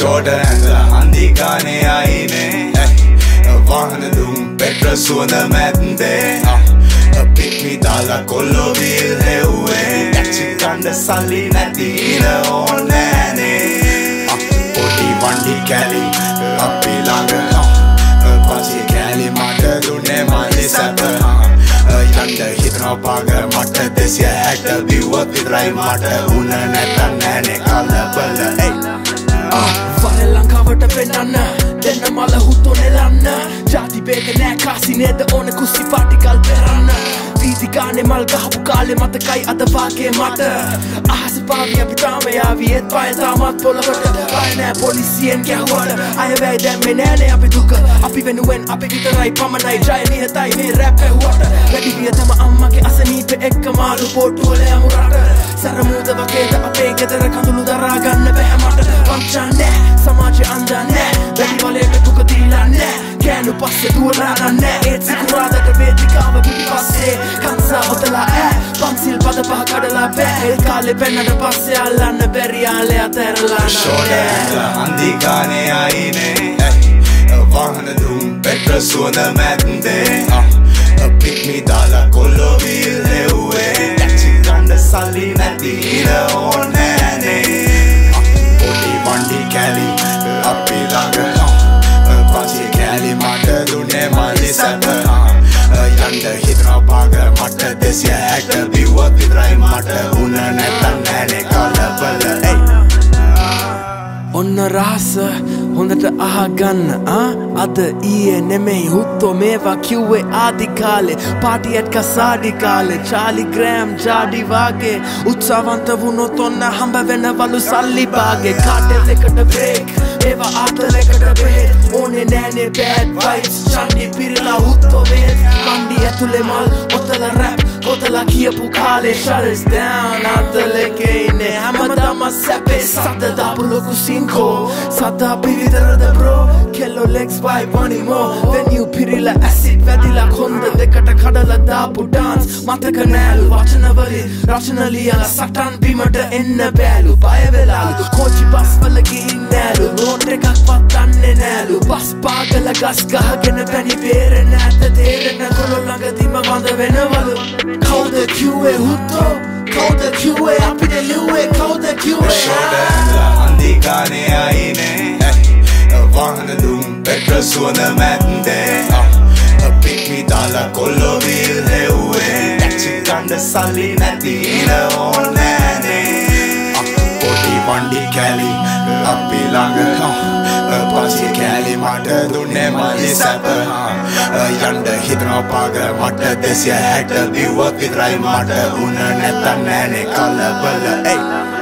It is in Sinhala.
shorter and ठिकाने आईने वाहन दूं पेट्रोल सुन मैंदे පිපි දාලා කොල්ලෝ විල් හෙව්වේ. ඇචි කණ්ඩ සල්ලි නැතින ඕනෑනේ. පොඩි වන්ඩි කැලි අපි ළඟ. පසේ කැලි මට දුන්නේ මලි සැප. යන්ඩ හිතනෝ පාග මට දෙසිය හැට බිව්වත් විතරයි මට උන නැත නෑනේ කලබල. ඇයි ලංකාවට පෙන්න්න දෙන්න මල හුත්තෝ නෙලන්න. ජාති බේග නෑ කාසි නේද? ඕන කුස්සි පාටිකල් පෙරන්න. වීදිකානේ මල් ගහපු කාලෙ මතකයි අදවාගේ මට. අහස පාවිය පිතාමයාවී ඒත් පය තාමත් පොළවට. අයනෑ පොලිසියෙන් ගැහුවට. අයවැයි දැම්මේ නෑනේ අපි දුක. අපි වෙනුවෙන් අපි විතරයි පමණයි. ජය නිහතයි මේ රැප් ඇහුවට. වැඩි වියතම අම්මගේ අසනීප එක්ක මාළු පොට්ටුවල යමුරට. සැරමූද වගේද අපේ ගෙදර කඳුළු නෑ වැඩි වලේට දුක දීලා නෑ කෑනු පස්සේ දුවලාන නෑ ඒත් සිකුරාදට වේදිකාව පිටි පස්සේ කන්සා ඔතලා ඈ පන්සිල් පද පහ කඩලා බෑ ඒ කාලේ පෙන්නට පස්සේ අල්ලන්න බැරි යාලේ අතැරලා ෂෝඩ අන්දිකානේ අයිනේ වාහන දුම් පෙට්‍ර සුවඳ මැත්තේ පික්මි දාලා කොල්ලොවීල් හෙව්වේ ඇච්චි කණ්ඩ සල්ලි නැතින ඕනෑනේ පොඩි වන්ඩි කැලි දුන්නේ මලි uh, සැප යන්ඩ හිතනෝ පාග මට දෙසිය හැට බිව්වත් විතරයි මට උන නැතන් නෑනේ කලබල. ඔන්න රහස හොඳට අහගන්න අද ඊයේ නෙමෙයි හුත්තෝ මේවා කිව්වේ ආදිකාලේ පාටියට්ක සාඩිකාලේ චාලි ග්‍රෑම් ජාඩිවාගේ උත්සාවන්ත වුණොත් ඔන්න හම්බ වෙනවලු සල්ලිබාගේ කාටෙල් එකට බ්‍රේක් ඒවා ආතලෙකට ene nene bad vibes. Chandi pirila hutto veet Mandi etule mal, otala rap. Rap කොතලා කියපු කාලේ shut down අතලෙකේ ඉන්නේ හැමදාම සැපේ සද්ද දාපු ලොකු සිංකෝ සද්දා පිරිතරද බ්‍රෝ කෙල්ලෝ ලෙක්ස් වයි වනිමෝ වෙනියු පිරිලා ඇසිඩ් වැදිලා කොන්ද දෙකට කඩලා දාපු ඩාන්ස් මතක නෑලු වචනවලින් රචන ලියලා සටන් බිමට එන්න බෑලු බය වෙලාලු කෝචි බස් වල ගිහින් නෑලු රෝඩ් එකක් පත්තන්නේ නෑලු බස් පාගල ගස් ගහගෙන පැණි බේරෙන්න ඇත කවුද කිව්වේ හුත්තෝ කවුද කිව්වේ අපිට ලිව්වේ කවුද කිව්වේ ෂෝඩ අන්දිකානේ අයිනේ වාහන දුම් පෙට්‍ර සුවඳ මැත්තේ පික්මි දාලා කොල්ලොවීල් හෙව්වේ ඇච්චි කණ්ඩ සල්ලි නැතින ඕනෑනේ පොඩි වන්ඩි කැලි අපි ළඟ පසි කෑලි මට දුන්නේ මලි සැප යන්ඩ හිතනෝ පාග මට දෙසිය හැට බිව්වත් විතරයි මට උන නැතන් නෑනේ කලබල. ඇයි